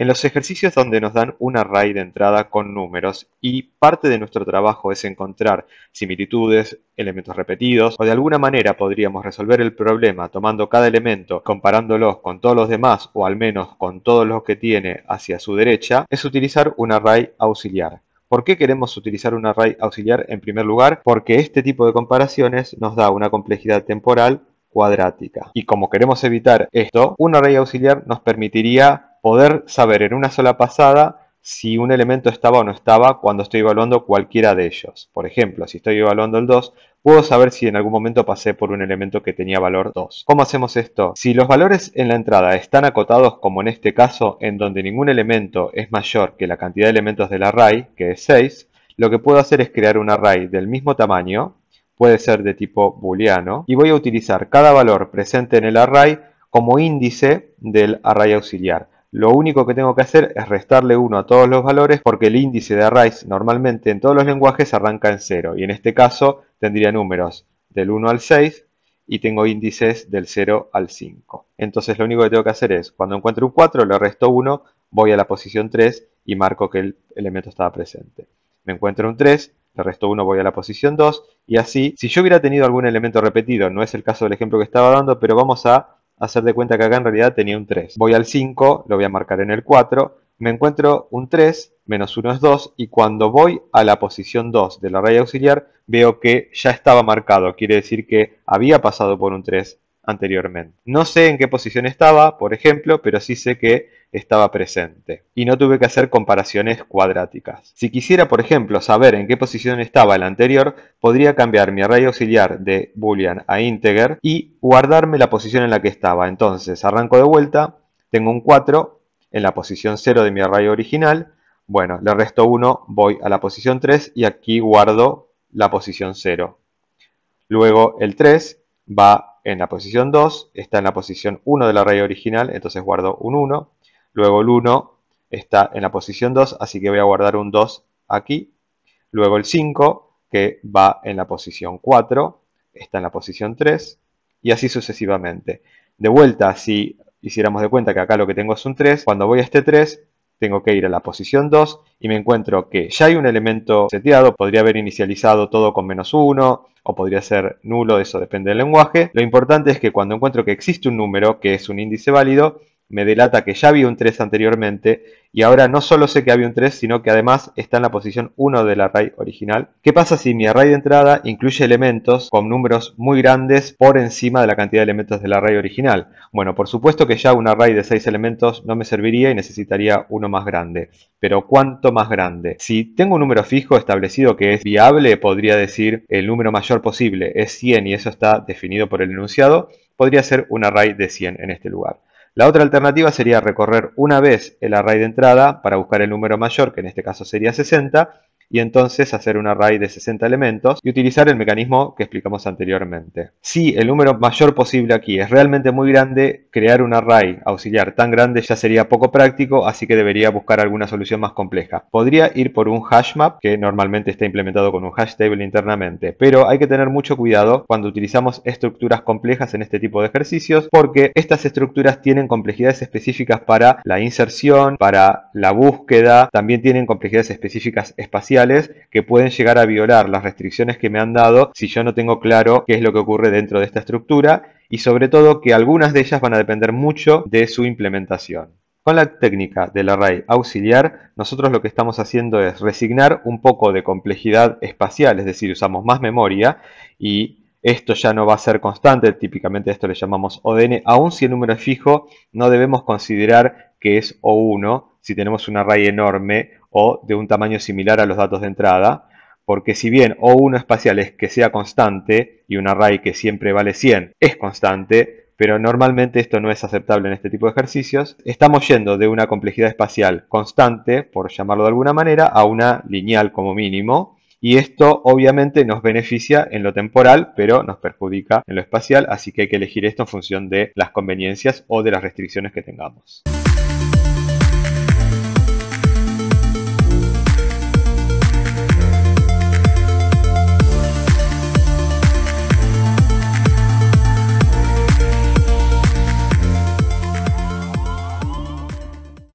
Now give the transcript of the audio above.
En los ejercicios donde nos dan un array de entrada con números y parte de nuestro trabajo es encontrar similitudes, elementos repetidos o de alguna manera podríamos resolver el problema tomando cada elemento, comparándolos con todos los demás o al menos con todos los que tiene hacia su derecha, es utilizar un array auxiliar. ¿Por qué queremos utilizar un array auxiliar en primer lugar? Porque este tipo de comparaciones nos da una complejidad temporal cuadrática. Y como queremos evitar esto, un array auxiliar nos permitiría poder saber en una sola pasada si un elemento estaba o no estaba cuando estoy evaluando cualquiera de ellos. Por ejemplo, si estoy evaluando el 2, puedo saber si en algún momento pasé por un elemento que tenía valor 2. ¿Cómo hacemos esto? Si los valores en la entrada están acotados, como en este caso, en donde ningún elemento es mayor que la cantidad de elementos del array, que es 6, lo que puedo hacer es crear un array del mismo tamaño, puede ser de tipo booleano, y voy a utilizar cada valor presente en el array como índice del array auxiliar. Lo único que tengo que hacer es restarle 1 a todos los valores porque el índice de arrays normalmente en todos los lenguajes arranca en 0 y en este caso tendría números del 1 al 6 y tengo índices del 0 al 5. Entonces lo único que tengo que hacer es, cuando encuentro un 4, le resto 1, voy a la posición 3 y marco que el elemento estaba presente. Me encuentro un 3, le resto 1, voy a la posición 2 y así, si yo hubiera tenido algún elemento repetido, no es el caso del ejemplo que estaba dando, pero vamos a hacer de cuenta que acá en realidad tenía un 3. Voy al 5, lo voy a marcar en el 4, me encuentro un 3, menos 1 es 2, y cuando voy a la posición 2 de la raya auxiliar, veo que ya estaba marcado, quiere decir que había pasado por un 3 No sé en qué posición estaba, por ejemplo, pero sí sé que estaba presente. Y no tuve que hacer comparaciones cuadráticas. Si quisiera, por ejemplo, saber en qué posición estaba el anterior, podría cambiar mi array auxiliar de boolean a integer y guardarme la posición en la que estaba. Entonces, arranco de vuelta, tengo un 4 en la posición 0 de mi array original. Bueno, le resto 1, voy a la posición 3 y aquí guardo la posición 0. Luego el 3 va en la posición 2, está en la posición 1 del array original, entonces guardo un 1. Luego el 1 está en la posición 2, así que voy a guardar un 2 aquí. Luego el 5, que va en la posición 4, está en la posición 3, y así sucesivamente. De vuelta, si hiciéramos de cuenta que acá lo que tengo es un 3, cuando voy a este 3, tengo que ir a la posición 2 y me encuentro que ya hay un elemento seteado, podría haber inicializado todo con menos 1 o podría ser nulo, eso depende del lenguaje. Lo importante es que cuando encuentro que existe un número que es un índice válido, me delata que ya había un 3 anteriormente y ahora no solo sé que había un 3, sino que además está en la posición 1 del array original. ¿Qué pasa si mi array de entrada incluye elementos con números muy grandes por encima de la cantidad de elementos del array original? Bueno, por supuesto que ya un array de 6 elementos no me serviría y necesitaría uno más grande. Pero ¿cuánto más grande? Si tengo un número fijo establecido que es viable, podría decir el número mayor posible es 100 y eso está definido por el enunciado, podría ser un array de 100 en este lugar. La otra alternativa sería recorrer una vez el array de entrada para buscar el número mayor, que en este caso sería 60, y entonces hacer un array de 60 elementos y utilizar el mecanismo que explicamos anteriormente. Si el número mayor posible aquí es realmente muy grande, crear un array auxiliar tan grande ya sería poco práctico, así que debería buscar alguna solución más compleja. Podría ir por un hash map, que normalmente está implementado con un hash table internamente, pero hay que tener mucho cuidado cuando utilizamos estructuras complejas en este tipo de ejercicios, porque estas estructuras tienen complejidades específicas para la inserción, para la búsqueda, también tienen complejidades específicas espaciales que pueden llegar a violar las restricciones que me han dado si yo no tengo claro qué es lo que ocurre dentro de esta estructura y sobre todo que algunas de ellas van a depender mucho de su implementación. Con la técnica del array auxiliar, nosotros lo que estamos haciendo es resignar un poco de complejidad espacial, es decir, usamos más memoria y esto ya no va a ser constante, típicamente esto le llamamos ODN, aun si el número es fijo, no debemos considerar que es O1 si tenemos un array enorme o de un tamaño similar a los datos de entrada, porque si bien O1 espacial es que sea constante y un array que siempre vale 100 es constante, pero normalmente esto no es aceptable en este tipo de ejercicios, estamos yendo de una complejidad espacial constante, por llamarlo de alguna manera, a una lineal como mínimo, y esto obviamente nos beneficia en lo temporal, pero nos perjudica en lo espacial, así que hay que elegir esto en función de las conveniencias o de las restricciones que tengamos.